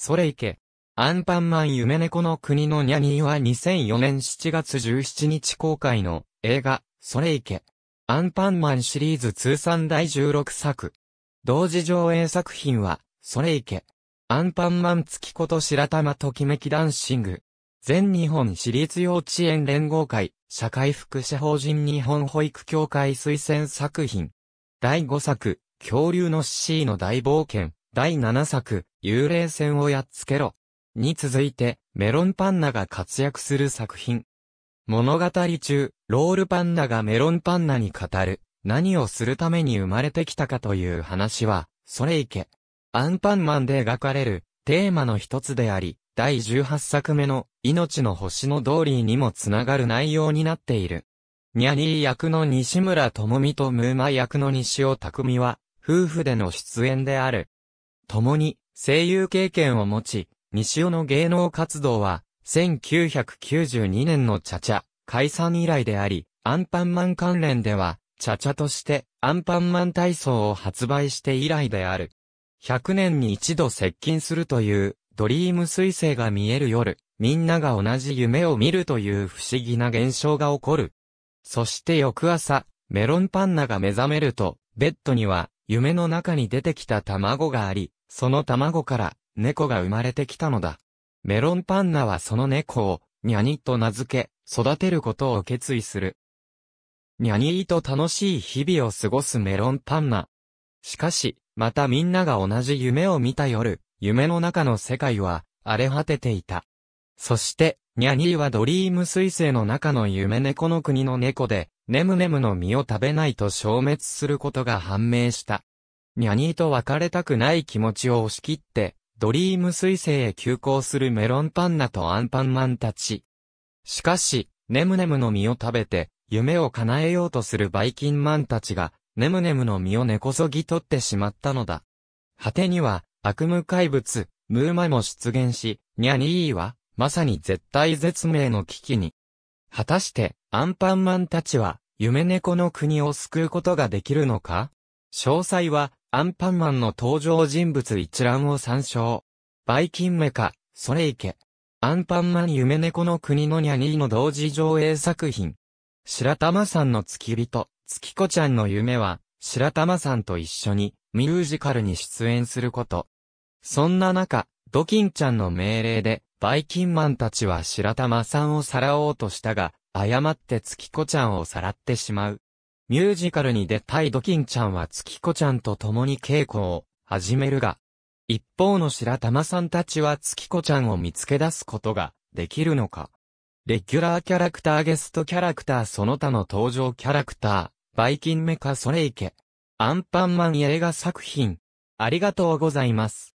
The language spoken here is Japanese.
それいけ。アンパンマン夢猫の国のニャニーは2004年7月17日公開の映画、それいけ。アンパンマンシリーズ通算第16作。同時上映作品は、それいけ。アンパンマン月こと白玉ときめきダンシング。全日本私立幼稚園連合会、社会福祉法人日本保育協会推薦作品。第5作、恐竜のシーの大冒険。第7作、幽霊船をやっつけろ。に続いて、メロンパンナが活躍する作品。物語中、ロールパンナがメロンパンナに語る、何をするために生まれてきたかという話は、それいけ。アンパンマンで描かれる、テーマの一つであり、第18作目の、命の星のドーリーにもつながる内容になっている。ニャニー役の西村智美とムーマ役の西尾匠は、夫婦での出演である。共に、声優経験を持ち、西尾の芸能活動は、1992年のチャチャ、解散以来であり、アンパンマン関連では、チャチャとして、アンパンマン体操を発売して以来である。100年に一度接近するという、ドリーム彗星が見える夜、みんなが同じ夢を見るという不思議な現象が起こる。そして翌朝、メロンパンナが目覚めると、ベッドには、夢の中に出てきた卵があり、その卵から猫が生まれてきたのだ。メロンパンナはその猫を、ニャニと名付け、育てることを決意する。ニャニーと楽しい日々を過ごすメロンパンナ。しかし、またみんなが同じ夢を見た夜、夢の中の世界は荒れ果てていた。そして、ニャニーはドリーム彗星の中の夢猫の国の猫で、ネムネムの実を食べないと消滅することが判明した。ニャニーと別れたくない気持ちを押し切って、ドリーム彗星へ急行するメロンパンナとアンパンマンたち。しかし、ネムネムの実を食べて、夢を叶えようとするバイキンマンたちが、ネムネムの実を根こそぎ取ってしまったのだ。果てには、悪夢怪物、ムーマも出現し、ニャニーは、まさに絶対絶命の危機に。果たして、アンパンマンたちは、夢猫の国を救うことができるのか？詳細は、アンパンマンの登場人物一覧を参照。バイキンメカ、それいけ。アンパンマン夢猫の国のニャニーの同時上映作品。白玉さんの付き人、月子ちゃんの夢は、白玉さんと一緒にミュージカルに出演すること。そんな中、ドキンちゃんの命令で、バイキンマンたちは白玉さんをさらおうとしたが、誤って月子ちゃんをさらってしまう。ミュージカルに出たいドキンちゃんは月子ちゃんと共に稽古を始めるが、一方の白玉さんたちは月子ちゃんを見つけ出すことができるのか。レギュラーキャラクターゲストキャラクターその他の登場キャラクター、バイキンメカソレイケ、アンパンマン映画作品。ありがとうございます。